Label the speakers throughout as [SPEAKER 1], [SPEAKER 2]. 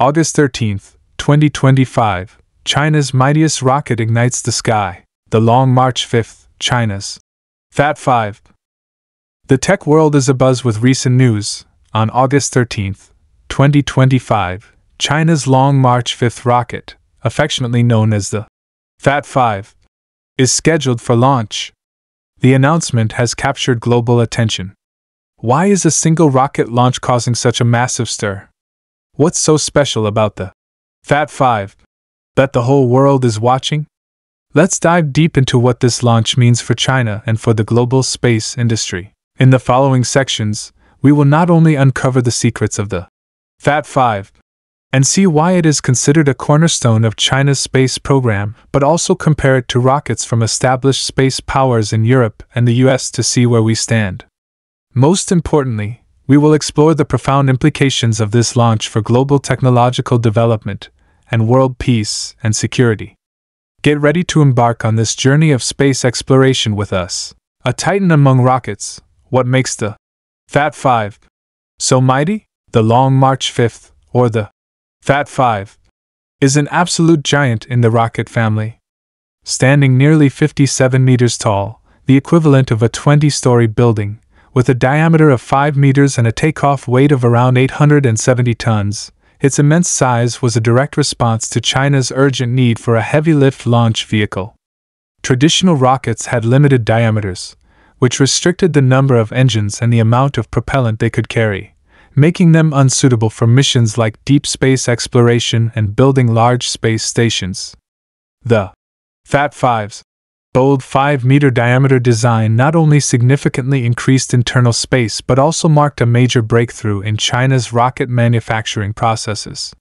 [SPEAKER 1] August 13, 2025, China's mightiest rocket ignites the sky. The Long March 5, China's Fat 5. The tech world is abuzz with recent news. On August 13, 2025, China's Long March 5 rocket, affectionately known as the Fat 5, is scheduled for launch. The announcement has captured global attention. Why is a single rocket launch causing such a massive stir? What's so special about the Fat 5 that the whole world is watching? Let's dive deep into what this launch means for China and for the global space industry. In the following sections, we will not only uncover the secrets of the Fat 5 and see why it is considered a cornerstone of China's space program, but also compare it to rockets from established space powers in Europe and the US to see where we stand. Most importantly, we will explore the profound implications of this launch for global technological development and world peace and security. Get ready to embark on this journey of space exploration with us. A titan among rockets, what makes the Fat 5 so mighty? The Long March 5th, or the Fat 5, is an absolute giant in the rocket family. Standing nearly 57 meters tall, the equivalent of a 20 story building, with a diameter of 5 meters and a takeoff weight of around 870 tons, its immense size was a direct response to China's urgent need for a heavy lift launch vehicle. Traditional rockets had limited diameters, which restricted the number of engines and the amount of propellant they could carry making them unsuitable for missions like deep space exploration and building large space stations. The Fat Five's bold 5 meter diameter design not only significantly increased internal space but also marked a major breakthrough in China's rocket manufacturing processes.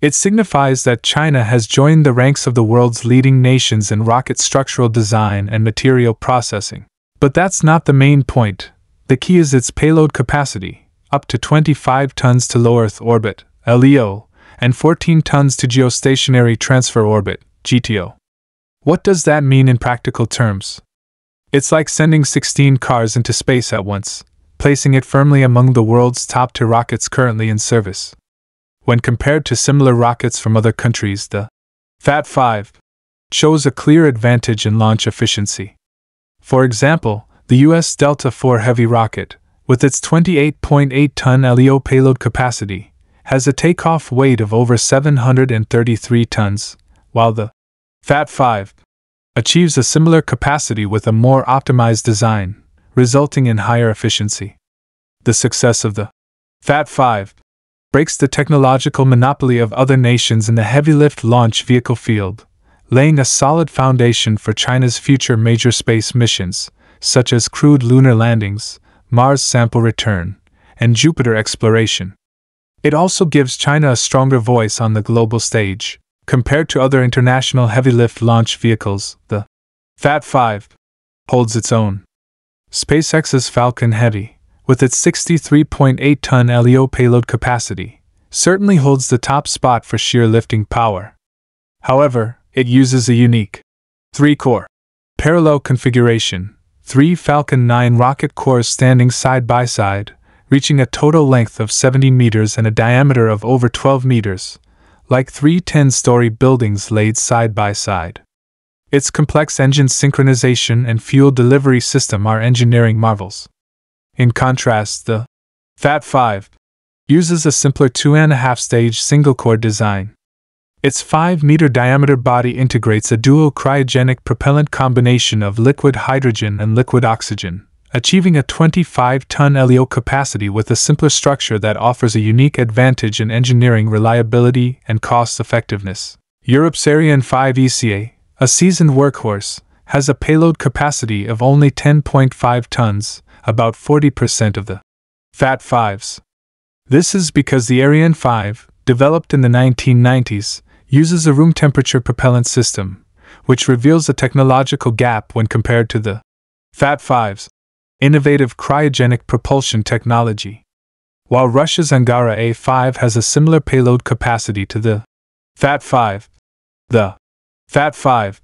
[SPEAKER 1] It signifies that China has joined the ranks of the world's leading nations in rocket structural design and material processing. But that's not the main point. The key is its payload capacity up to 25 tons to low Earth orbit, LEO, and 14 tons to geostationary transfer orbit, GTO. What does that mean in practical terms? It's like sending 16 cars into space at once, placing it firmly among the world's top two rockets currently in service. When compared to similar rockets from other countries, the Fat 5 shows a clear advantage in launch efficiency. For example, the US Delta IV Heavy rocket, with its 28.8 ton LEO payload capacity, has a takeoff weight of over 733 tons, while the Fat 5 achieves a similar capacity with a more optimized design, resulting in higher efficiency. The success of the Fat 5 breaks the technological monopoly of other nations in the heavy lift launch vehicle field, laying a solid foundation for China's future major space missions, such as crewed lunar landings, Mars sample return, and Jupiter exploration. It also gives China a stronger voice on the global stage. Compared to other international heavy lift launch vehicles, the Fat 5 holds its own. SpaceX's Falcon Heavy, with its 63.8 ton LEO payload capacity, certainly holds the top spot for sheer lifting power. However, it uses a unique 3 core parallel configuration three Falcon 9 rocket cores standing side by side, reaching a total length of 70 meters and a diameter of over 12 meters, like three 10 story buildings laid side by side. Its complex engine synchronization and fuel delivery system are engineering marvels. In contrast, the Fat 5 uses a simpler 2.5 stage single core design, its 5 meter diameter body integrates a dual cryogenic propellant combination of liquid hydrogen and liquid oxygen, achieving a 25 ton LEO capacity with a simpler structure that offers a unique advantage in engineering reliability and cost effectiveness. Europe's Ariane 5 ECA, a seasoned workhorse, has a payload capacity of only 10.5 tons, about 40% of the Fat 5s. This is because the Ariane 5, developed in the 1990s, uses a room temperature propellant system, which reveals a technological gap when compared to the Fat 5's innovative cryogenic propulsion technology. While Russia's Angara A5 has a similar payload capacity to the Fat 5, the Fat 5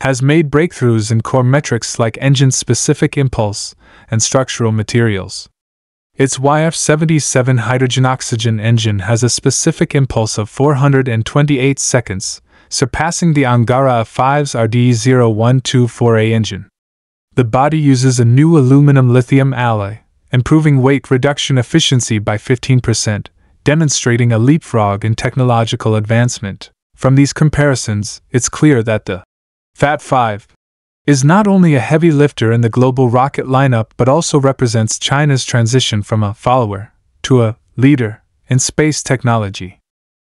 [SPEAKER 1] has made breakthroughs in core metrics like engine specific impulse and structural materials. Its YF 77 hydrogen oxygen engine has a specific impulse of 428 seconds, surpassing the Angara A5's RD0124A engine. The body uses a new aluminum lithium alloy, improving weight reduction efficiency by 15%, demonstrating a leapfrog in technological advancement. From these comparisons, it's clear that the Fat 5 is not only a heavy lifter in the global rocket lineup but also represents China's transition from a follower to a leader in space technology.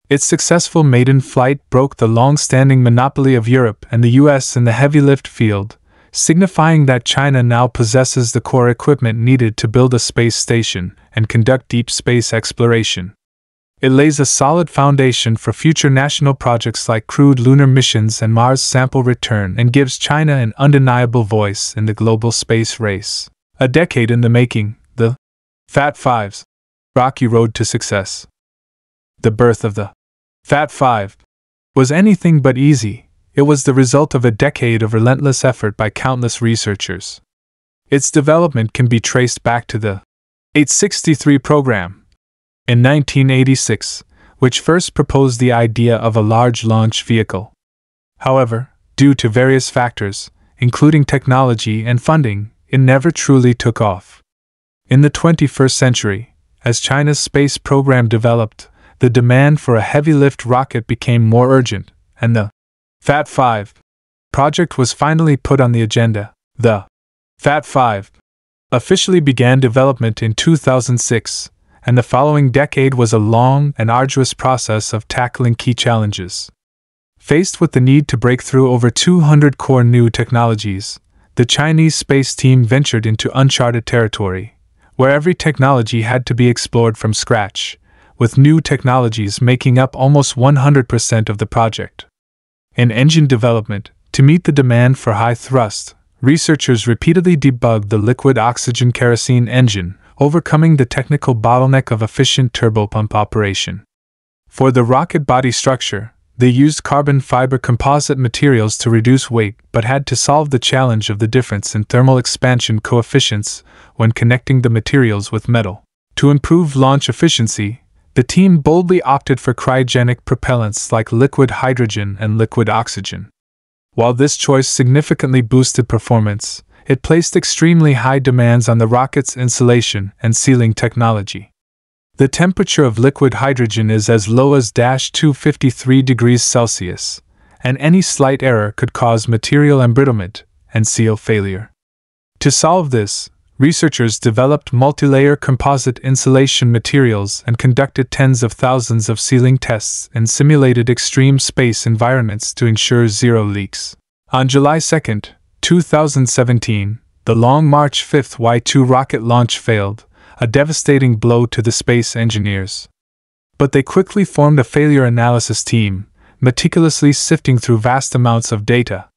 [SPEAKER 1] Its successful maiden flight broke the long standing monopoly of Europe and the US in the heavy lift field, signifying that China now possesses the core equipment needed to build a space station and conduct deep space exploration. It lays a solid foundation for future national projects like crewed lunar missions and Mars sample return and gives China an undeniable voice in the global space race. A decade in the making, the Fat Five's rocky road to success. The birth of the Fat Five was anything but easy. It was the result of a decade of relentless effort by countless researchers. Its development can be traced back to the 863 program in 1986, which first proposed the idea of a large launch vehicle. However, due to various factors, including technology and funding, it never truly took off. In the 21st century, as China's space program developed, the demand for a heavy lift rocket became more urgent, and the Fat 5 project was finally put on the agenda. The Fat 5 officially began development in 2006, and the following decade was a long and arduous process of tackling key challenges. Faced with the need to break through over 200 core new technologies, the Chinese space team ventured into uncharted territory, where every technology had to be explored from scratch, with new technologies making up almost 100% of the project. In engine development, to meet the demand for high thrust, researchers repeatedly debugged the liquid oxygen kerosene engine, overcoming the technical bottleneck of efficient turbopump operation. For the rocket body structure, they used carbon fiber composite materials to reduce weight but had to solve the challenge of the difference in thermal expansion coefficients when connecting the materials with metal. To improve launch efficiency, the team boldly opted for cryogenic propellants like liquid hydrogen and liquid oxygen. While this choice significantly boosted performance, it placed extremely high demands on the rocket's insulation and sealing technology. The temperature of liquid hydrogen is as low as 253 degrees Celsius, and any slight error could cause material embrittlement and seal failure. To solve this, researchers developed multi-layer composite insulation materials and conducted tens of thousands of sealing tests in simulated extreme space environments to ensure zero leaks. On July 2, 2017, the Long March 5 Y 2 rocket launch failed, a devastating blow to the space engineers. But they quickly formed a failure analysis team, meticulously sifting through vast amounts of data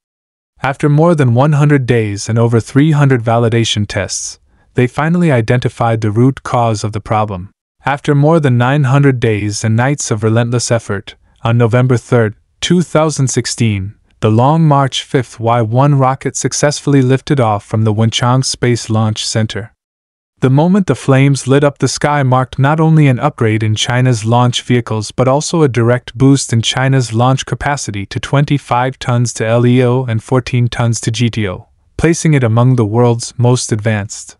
[SPEAKER 1] after more than 100 days and over 300 validation tests, they finally identified the root cause of the problem. After more than 900 days and nights of relentless effort, on November 3, 2016, the Long March 5 Y 1 rocket successfully lifted off from the Wenchang Space Launch Center. The moment the flames lit up the sky marked not only an upgrade in China's launch vehicles but also a direct boost in China's launch capacity to 25 tons to LEO and 14 tons to GTO, placing it among the world's most advanced.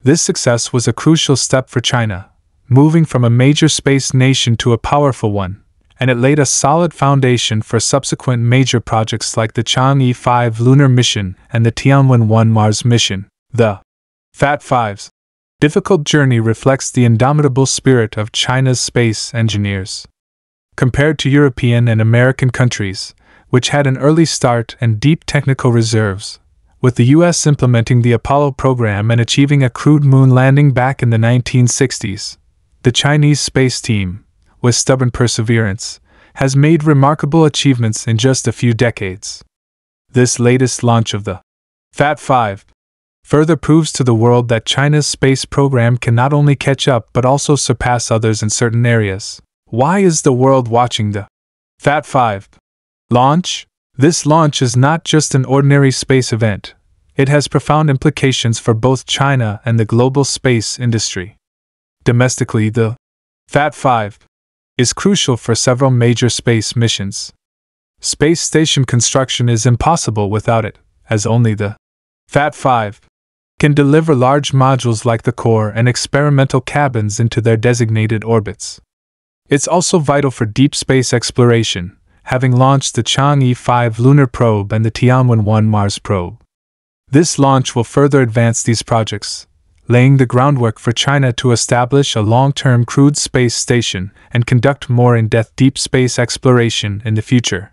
[SPEAKER 1] This success was a crucial step for China, moving from a major space nation to a powerful one, and it laid a solid foundation for subsequent major projects like the Chang'e 5 lunar mission and the Tianwen 1 Mars mission. The Fat Fives difficult journey reflects the indomitable spirit of China's space engineers. Compared to European and American countries, which had an early start and deep technical reserves, with the US implementing the Apollo program and achieving a crewed moon landing back in the 1960s, the Chinese space team, with stubborn perseverance, has made remarkable achievements in just a few decades. This latest launch of the Fat 5 further proves to the world that China's space program can not only catch up but also surpass others in certain areas. Why is the world watching the Fat 5 launch? This launch is not just an ordinary space event, it has profound implications for both China and the global space industry. Domestically, the FAT 5 is crucial for several major space missions. Space station construction is impossible without it, as only the FAT 5 can deliver large modules like the core and experimental cabins into their designated orbits. It's also vital for deep space exploration, having launched the Chang'e 5 lunar probe and the Tianwen 1 Mars probe. This launch will further advance these projects, laying the groundwork for China to establish a long term crewed space station and conduct more in depth deep space exploration in the future.